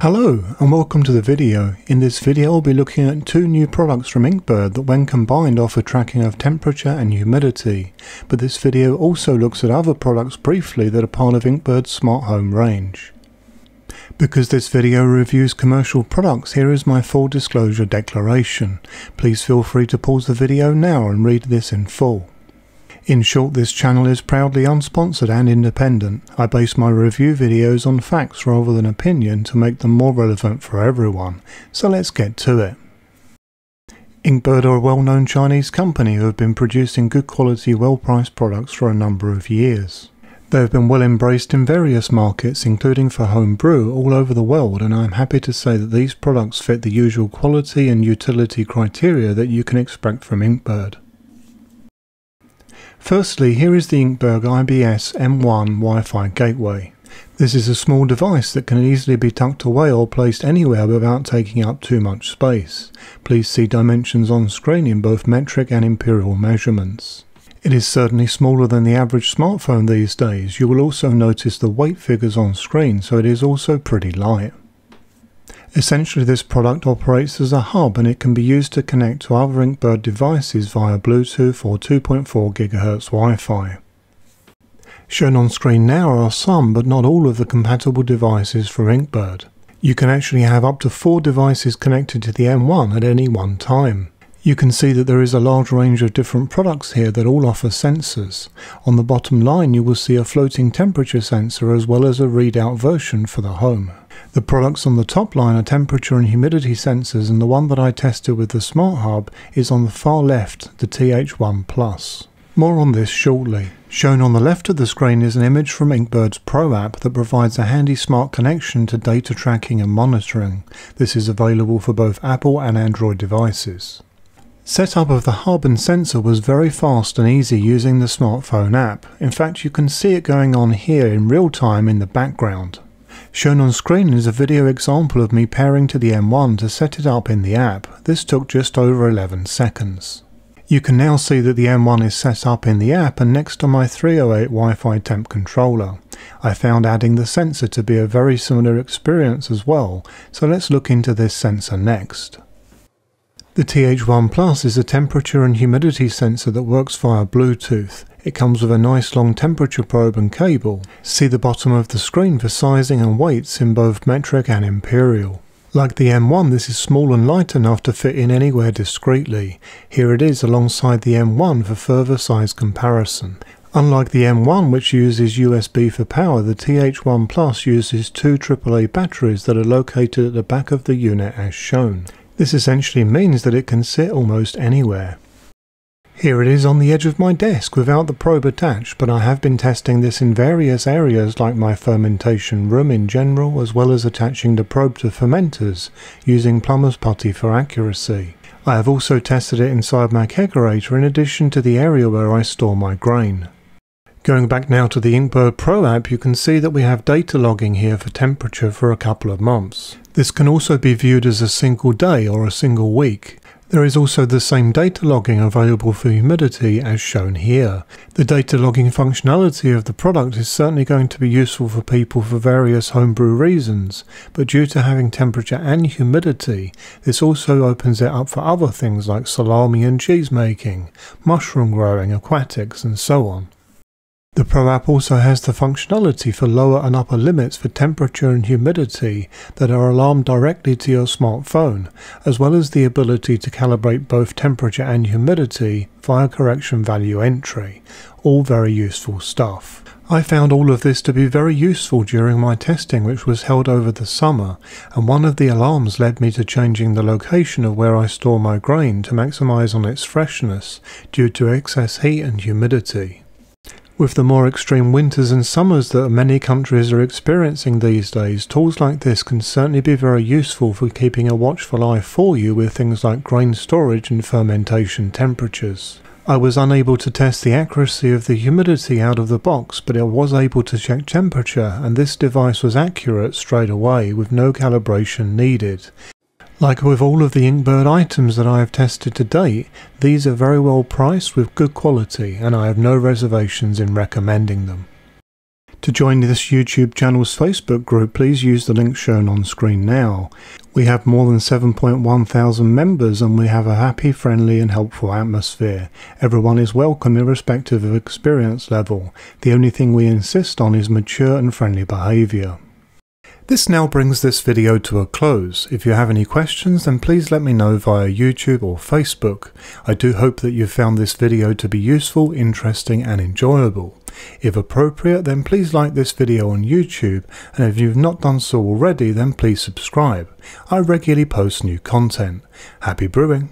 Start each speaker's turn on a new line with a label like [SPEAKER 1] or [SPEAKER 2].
[SPEAKER 1] Hello and welcome to the video. In this video I'll be looking at two new products from Inkbird that when combined offer tracking of temperature and humidity. But this video also looks at other products briefly that are part of Inkbird's smart home range. Because this video reviews commercial products, here is my full disclosure declaration. Please feel free to pause the video now and read this in full. In short, this channel is proudly unsponsored and independent. I base my review videos on facts rather than opinion to make them more relevant for everyone. So let's get to it. Inkbird are a well-known Chinese company who have been producing good quality, well-priced products for a number of years. They have been well embraced in various markets, including for home brew all over the world, and I am happy to say that these products fit the usual quality and utility criteria that you can expect from Inkbird. Firstly, here is the Inkbird IBS M1 Wi-Fi gateway. This is a small device that can easily be tucked away or placed anywhere without taking up too much space. Please see dimensions on screen in both metric and imperial measurements. It is certainly smaller than the average smartphone these days. You will also notice the weight figures on screen, so it is also pretty light. Essentially this product operates as a hub and it can be used to connect to other Inkbird devices via Bluetooth or 2.4 GHz Wi-Fi. Shown on screen now are some but not all of the compatible devices for Inkbird. You can actually have up to four devices connected to the M1 at any one time. You can see that there is a large range of different products here that all offer sensors. On the bottom line you will see a floating temperature sensor as well as a readout version for the home. The products on the top line are temperature and humidity sensors and the one that I tested with the Smart Hub is on the far left, the TH1 Plus. More on this shortly. Shown on the left of the screen is an image from Inkbird's Pro app that provides a handy smart connection to data tracking and monitoring. This is available for both Apple and Android devices. Setup of the hub and sensor was very fast and easy using the smartphone app. In fact, you can see it going on here in real time in the background. Shown on screen is a video example of me pairing to the M1 to set it up in the app. This took just over 11 seconds. You can now see that the M1 is set up in the app and next to my 308 Wi-Fi temp controller. I found adding the sensor to be a very similar experience as well, so let's look into this sensor next. The TH1 Plus is a temperature and humidity sensor that works via Bluetooth. It comes with a nice long temperature probe and cable. See the bottom of the screen for sizing and weights in both metric and imperial. Like the M1 this is small and light enough to fit in anywhere discreetly. Here it is alongside the M1 for further size comparison. Unlike the M1 which uses USB for power, the TH1 Plus uses two AAA batteries that are located at the back of the unit as shown. This essentially means that it can sit almost anywhere. Here it is on the edge of my desk without the probe attached, but I have been testing this in various areas like my fermentation room in general, as well as attaching the probe to fermenters, using plumber's putty for accuracy. I have also tested it inside my kegerator in addition to the area where I store my grain. Going back now to the Inkbird Pro app, you can see that we have data logging here for temperature for a couple of months. This can also be viewed as a single day or a single week. There is also the same data logging available for humidity as shown here. The data logging functionality of the product is certainly going to be useful for people for various homebrew reasons, but due to having temperature and humidity, this also opens it up for other things like salami and cheese making, mushroom growing, aquatics and so on. The Pro app also has the functionality for lower and upper limits for temperature and humidity that are alarmed directly to your smartphone, as well as the ability to calibrate both temperature and humidity via correction value entry. All very useful stuff. I found all of this to be very useful during my testing which was held over the summer, and one of the alarms led me to changing the location of where I store my grain to maximise on its freshness due to excess heat and humidity. With the more extreme winters and summers that many countries are experiencing these days, tools like this can certainly be very useful for keeping a watchful eye for you with things like grain storage and fermentation temperatures. I was unable to test the accuracy of the humidity out of the box, but I was able to check temperature and this device was accurate straight away with no calibration needed. Like with all of the Inkbird items that I have tested to date, these are very well priced with good quality and I have no reservations in recommending them. To join this YouTube channel's Facebook group, please use the link shown on screen now. We have more than 7.1 thousand members and we have a happy, friendly and helpful atmosphere. Everyone is welcome irrespective of experience level. The only thing we insist on is mature and friendly behaviour. This now brings this video to a close. If you have any questions then please let me know via YouTube or Facebook. I do hope that you found this video to be useful, interesting and enjoyable. If appropriate then please like this video on YouTube and if you've not done so already then please subscribe. I regularly post new content. Happy brewing!